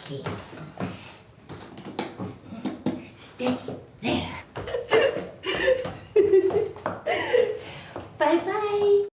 okay. Stay there. Bye-bye.